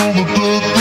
I'm a black